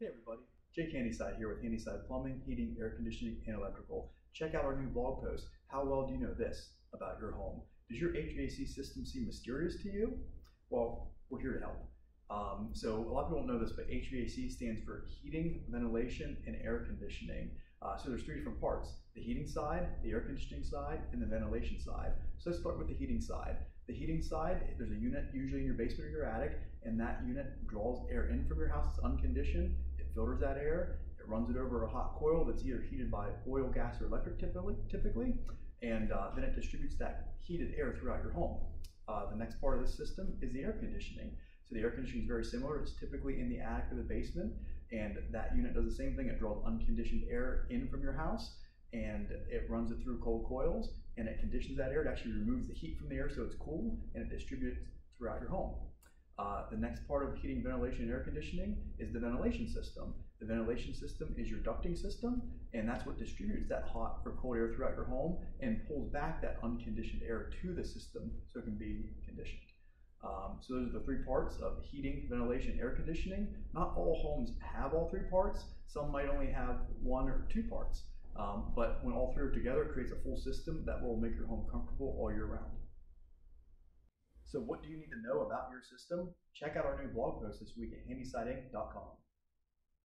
Hey everybody, Jake Handyside here with Handyside Plumbing, Heating, Air Conditioning, and Electrical. Check out our new blog post, How Well Do You Know This About Your Home? Does your HVAC system seem mysterious to you? Well, we're here to help. Um, so a lot of people don't know this, but HVAC stands for heating, ventilation, and air conditioning. Uh, so there's three different parts, the heating side, the air conditioning side, and the ventilation side. So let's start with the heating side. The heating side, there's a unit usually in your basement or your attic, and that unit draws air in from your house, it's unconditioned, filters that air, it runs it over a hot coil that's either heated by oil, gas, or electric typically, typically and uh, then it distributes that heated air throughout your home. Uh, the next part of the system is the air conditioning. So the air conditioning is very similar. It's typically in the attic or the basement, and that unit does the same thing. It draws unconditioned air in from your house, and it runs it through cold coils, and it conditions that air. It actually removes the heat from the air so it's cool, and it distributes throughout your home. Uh, the next part of heating, ventilation, and air conditioning is the ventilation system. The ventilation system is your ducting system, and that's what distributes that hot or cold air throughout your home and pulls back that unconditioned air to the system so it can be conditioned. Um, so those are the three parts of heating, ventilation, air conditioning. Not all homes have all three parts. Some might only have one or two parts. Um, but when all three are together, it creates a full system that will make your home comfortable all year round. So what do you need to know about your system? Check out our new blog post this week at handysideinc.com.